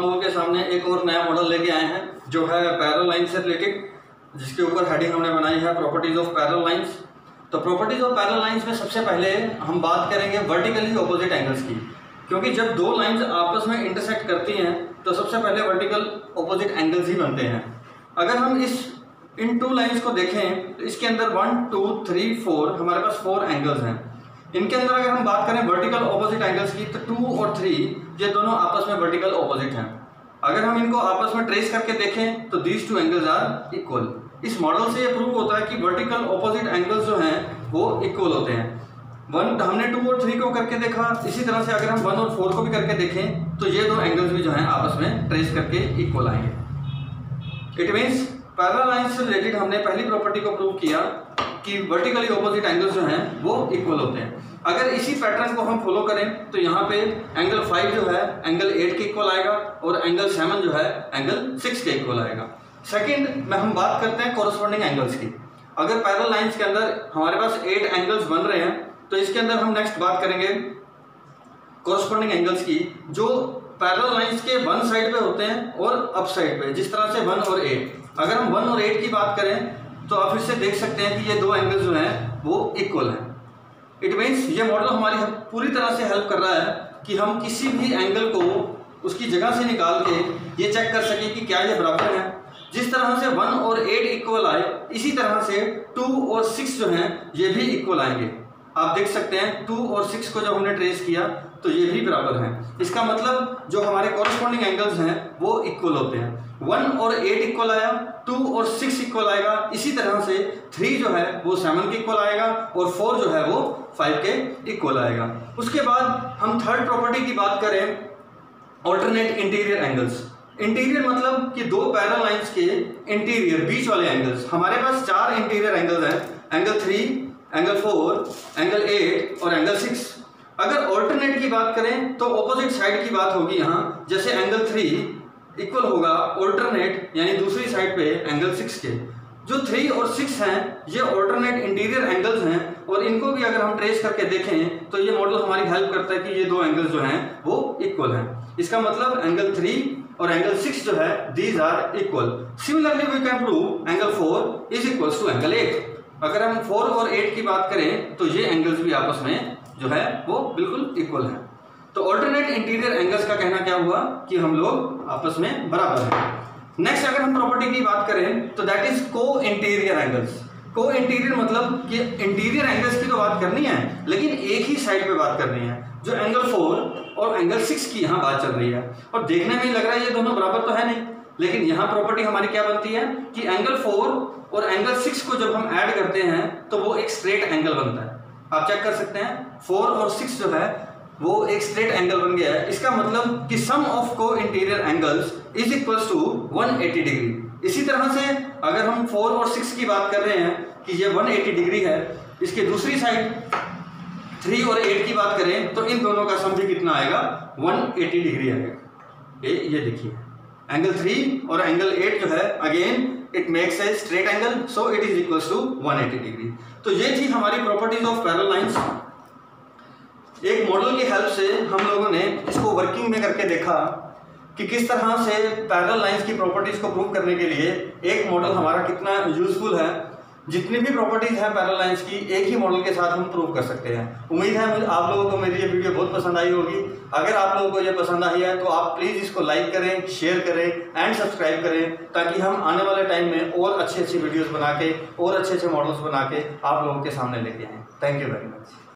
लोगों के सामने एक और नया मॉडल लेके आए हैं, जो है पैरल लाइन से रिलेटेड जिसके ऊपर हेडिंग हमने बनाई है प्रॉपर्टीज़ ऑफ़ पैरल लाइंस तो प्रॉपर्टीज़ ऑफ़ पैरल लाइंस में सबसे पहले हम बात करेंगे वर्टिकली ऑपोजिट एंगल्स की, क्योंकि जब दो लाइंस आपस में इंटरसेक्ट करती हैं तो सबसे पहले वर्टिकल ऑपोजिट एंगल्स ही बनते हैं. अगर हम इस, इन टू लाइंस को देखें तो इसके अंदर वन टू थ्री फोर हमारे पास फोर एंगल्स हैं. इनके अंदर अगर हम बात करें वर्टिकल ऑपोजिट एंगल्स की तो टू और थ्री ये दोनों आपस में वर्टिकल ऑपोजिट हैं। अगर हम इनको आपस में ट्रेस करके देखें तो these two angles are equal इस मॉडल से ये प्रूव होता है कि वर्टिकल ऑपोजिट एंगल्स जो हैं, वो इक्वल होते हैं। वन हमने टू और थ्री को करके देखा। इसी तरह से अगर हम वन और फोर को भी करके देखें तो ये दो एंगल्स भी जो हैं, आपस में ट्रेस करके इक्वल आएँगे। इट मीन्स पैरल लाइन से रिलेटेड हमने पहली प्रॉपर्टी को प्रूव किया। कि वर्टिकली ऑपोजिट एंगल्स जो हैं, वो इक्वल होते हैं। अगर इसी पैटर्न को हम फॉलो करें तो यहाँ पे एंगल फाइव जो है एंगल एट के इक्वल आएगा और एंगल सेवन जो है एंगल सिक्स के इक्वल आएगा। सेकंड में हम बात करते हैं कोरस्पॉन्डिंग एंगल्स की। अगर पैरल लाइंस के अंदर हमारे पास एट एंगल्स बन रहे हैं तो इसके अंदर हम नेक्स्ट बात करेंगे कोरस्पॉन्डिंग एंगल्स की, जो पैरल लाइंस के वन साइड पे होते हैं और अप साइड पे, जिस तरह से वन और एट अगर हम वन और एट की बात करें तो आप इससे देख सकते हैं कि ये दो एंगल जो हैं, वो इक्वल हैं। इट मीन्स ये मॉडल हमारी पूरी तरह से हेल्प कर रहा है कि हम किसी भी एंगल को उसकी जगह से निकाल के ये चेक कर सकें कि क्या ये बराबर है। जिस तरह से वन और एट इक्वल आए, इसी तरह से टू और सिक्स जो हैं, ये भी इक्वल आएँगे। आप देख सकते हैं टू और सिक्स को जब हमने ट्रेस किया तो ये भी बराबर हैं। इसका मतलब जो हमारे कॉरेस्पॉन्डिंग एंगल्स हैं, वो इक्वल होते हैं। वन और एट इक्वल आया, टू और सिक्स इक्वल आएगा। इसी तरह से थ्री जो है, वो सेवन के इक्वल आएगा और फोर जो है, वो फाइव के इक्वल आएगा। उसके बाद हम थर्ड प्रॉपर्टी की बात करें ऑल्टरनेट इंटीरियर एंगल्स इंटीरियर मतलब कि दो पैरल लाइंस के इंटीरियर बीच वाले एंगल्स हमारे पास चार इंटीरियर एंगल्स हैं angle three angle four angle eight और एंगल सिक्स अगर ऑल्टरनेट की बात करें तो ऑपोजिट साइड की बात होगी यहाँ, जैसे एंगल थ्री इक्वल होगा ऑल्टरनेट यानी दूसरी साइड पे एंगल सिक्स के। जो थ्री और सिक्स हैं, ये ऑल्टरनेट इंटीरियर एंगल्स हैं, और इनको भी अगर हम ट्रेस करके देखें तो ये मॉडल हमारी हेल्प करता है कि ये दो एंगल्स जो हैं, वो इक्वल हैं। इसका मतलब एंगल थ्री और एंगल सिक्स जो है these are equal similarly we can prove angle four is equal to angle eight अगर हम फोर और एट की बात करें तो ये एंगल्स भी आपस में जो है, वो बिल्कुल इक्वल है। तो ऑल्टरनेट इंटीरियर एंगल्स का कहना हुआ कि हम लोग आपस में बराबर हैं। नेक्स्ट अगर हम प्रॉपर्टी की बात करें तो that is co-interior angles co-interior मतलब कि इंटीरियर एंगल्स की तो बात करनी है, लेकिन एक ही साइड पे बात करनी है, जो एंगल फोर और एंगल सिक्स की यहाँ बात चल रही है। और देखने में लग रहा है ये दोनों बराबर तो है नहीं, लेकिन यहाँ प्रॉपर्टी हमारी क्या बनती है कि एंगल फोर और एंगल सिक्स को जब हम ऐड करते हैं तो वो एक स्ट्रेट एंगल बनता है। आप चेक कर सकते हैं फोर और सिक्स जो है वो एक स्ट्रेट एंगल बन गया है। इसका मतलब कि sum of co-interior angles is equal to 180 degree इसी तरह से अगर हम फोर और सिक्स की बात कर रहे हैं कि ये 180 डिग्री है, इसके दूसरी साइड थ्री और एट की बात करें तो इन दोनों का सम भी कितना आएगा? 180 डिग्री आएगा। ये ये देखिए। एंगल थ्री और एंगल एट जो है again it makes a straight angle so it is equal to 180 degree तो ये थी हमारी प्रॉपर्टीज़ ऑफ़ पैरल लाइंस एक मॉडल की हेल्प से हम लोगों ने इसको वर्किंग में करके देखा कि किस तरह से पैरल लाइंस की प्रॉपर्टीज़ को प्रूव करने के लिए एक मॉडल हमारा कितना यूजफुल है। जितनी भी प्रॉपर्टीज़ हैं पैरल लाइंस की, एक ही मॉडल के साथ हम प्रूव कर सकते हैं। उम्मीद है मुझे आप लोगों को मेरी ये वीडियो बहुत पसंद आई होगी। अगर आप लोगों को ये पसंद आई है तो आप प्लीज़ इसको लाइक करें शेयर करें एंड सब्सक्राइब करें, ताकि हम आने वाले टाइम में और अच्छी अच्छी वीडियोज़ बना के और अच्छे अच्छे मॉडल्स बना के आप लोगों के सामने लेके आएँ। Thank you very much